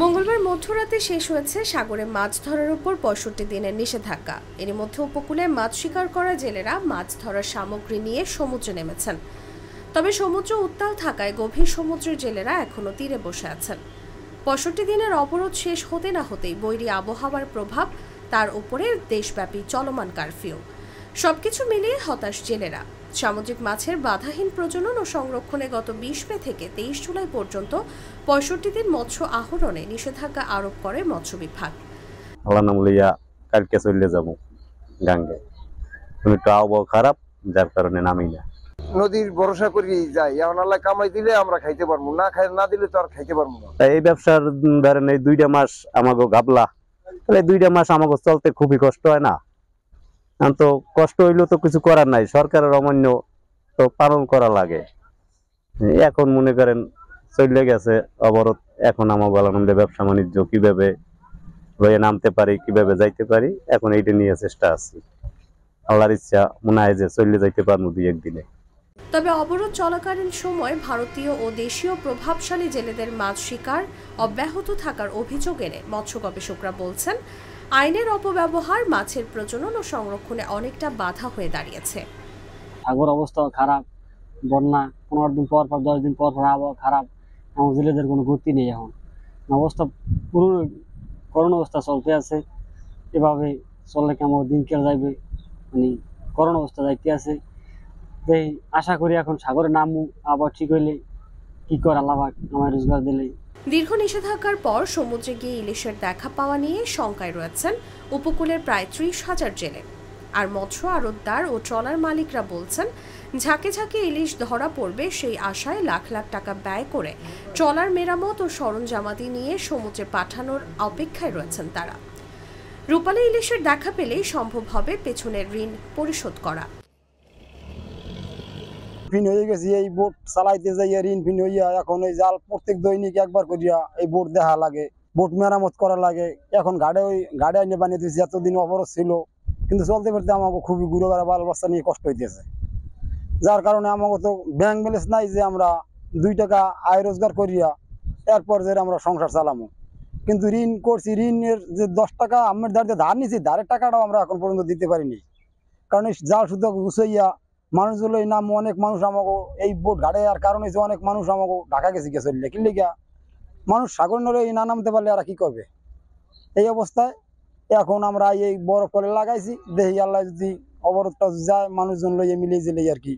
মঙ্গলবার মধ্যরাতে শেষ হয়েছে সাগরে মাছ ধরার উপর পঁয়ষট্টি দিনের নিষেধাজ্ঞা। এর মধ্যে উপকূলে মাছ শিকার করা জেলেরা মাছ ধরার সামগ্রী নিয়ে সমুদ্রে নেমেছেন। তবে সমুদ্র উত্তাল থাকায় গভীর সমুদ্রের জেলেরা এখনও তীরে বসে আছেন। পঁয়ষট্টি দিনের অবরোধ শেষ হতে না হতেই বৈরী আবহাওয়ার প্রভাব, তার উপরে দেশব্যাপী চলমান কারফিউ। সবকিছু মিলিয়ে হতাশ জেলেরা। সামুদ্রিক মাছের বাধাহীন প্রজনন ও সংরক্ষণে গত বিশ মে থেকে তেইশ জুলাই পর্যন্ত পঁয়ষট্টি দিন মৎস্য আহরণে নিষেধাজ্ঞা আরোপ করে মৎস্য বিভাগ। আল্লাহ নাম লইয়া কালকে চলে যাব গাঙ্গে। তুমি একটু আবহাওয়া খারাপ যার কারণে নামি না। নদীর ভরসা করি যাই এখন আল্লাহ কামাই দিলে আমরা খাইতে পারব না খাই না দিলে তো আর খাইতে পারব না। তাই এই ব্যবসার উম, ধরেন এই দুইটা মাস আমাকে গাবলা তাহলে দুইটা মাস আমাকে চলতে খুবই কষ্ট হয় না? তো কষ্ট হইলেও তো কিছু করার নাই, সরকারের অমান্য তো পালন করা লাগে। এখন মনে করেন চলে গেছে অবরোধ, এখন আমার বলার ব্যবসা বাণিজ্য, কীভাবে হয়ে নামতে পারি, কীভাবে যাইতে পারি, এখন এইটা নিয়ে চেষ্টা আছি। আল্লাহর ইচ্ছা মনে হয় যে চলে যাইতে পারব দুই একদিনে। তবে অবরোধ চলাকালীন সময় ভারতীয় ও দেশীয় প্রভাবশালী জেলেদের মাছ শিকার, অব্যাহত থাকার অভিযোগ এনে মৎস্য গবেষকরা বলছেন, আইনের অপব্যবহার মাছের প্রজনন ও সংরক্ষণে অনেকটা বাধা হয়ে দাঁড়িয়েছে। সাগর অবস্থা খারাপ, বন্যা, পনেরো দিন পর পর, দশ দিন পর পর আবহাওয়া খারাপ, এবং জেলেদের কোনো গতি নেই এখন। অবস্থা পুরো করোনা অবস্থা চলতে আছে, এভাবে চললে কেমন দিন কেটে যাইবে? মানে করোনা অবস্থা যাইতে আছে। তাই আশা করি এখন সাগরে নামু, আবার ঠিক হইলে কি করে আল্লাহ আমার রোজগার দিলে। দীর্ঘ নিষেধাজ্ঞার পর সমুদ্রে গিয়ে ইলিশের দেখা পাওয়া নিয়ে শঙ্কায় রয়েছেন উপকূলের প্রায় ত্রিশ হাজার জেলে। আর মৎস্য আড়তদার ও ট্রলার মালিকরা বলছেন, ঝাঁকে ঝাঁকে ইলিশ ধরা পড়বে সেই আশায় লাখ লাখ টাকা ব্যয় করে ট্রলার মেরামত ও সরঞ্জামাদি নিয়ে সমুদ্রে পাঠানোর অপেক্ষায় রয়েছেন তারা। রূপালী ইলিশের দেখা পেলেই সম্ভব হবে পেছনের ঋণ পরিশোধ করা। ফিন হয়ে গেছি, এই বোট চালাইতে যাইয়া ঋণ ফিন হইয়া এখন ওই জাল প্রত্যেক দৈনিক একবার করিয়া এই বোট দেখা লাগে, বোট মেরামত করা লাগে। এখন গাড়ি ওই গাড়ি আইনে বানিয়ে দিয়েছি, এতদিন অবরোধ ছিল, কিন্তু চলতে পারতে আমাকে খুবই গুরু বেড়া বাল বাচ্চা নিয়ে কষ্ট হইতেছে। যার কারণে আমাকে তো ব্যাংক ব্যালেন্স নাই যে আমরা দুই টাকা আয় রোজগার করিয়া এরপর যে আমরা সংসার চালামো। কিন্তু ঋণ করছি, ঋণের যে দশ টাকা, আমার দাঁড়িয়ে ধার নিছি, ধারের টাকাটাও আমরা এখন পর্যন্ত দিতে পারিনি। কারণ জাল শুধু গুছাইয়া মানুষগুলো এই নাম অনেক মানুষ আমাকে এই বোট ঘাটে আর কারণ হয়েছে অনেক মানুষ আমাকে ঢাকা গেছে গেছে চললে কি লিগা মানুষ সাগর নলে এই না নামতে পারলে আর কি করবে? এই অবস্থায় এখন আমরা এই বরফ করে লাগাইছি দেখি আল্লাহ যদি অবরোধটা যায়, মানুষজন লইয়ে মিলিয়ে জেলে আর কি।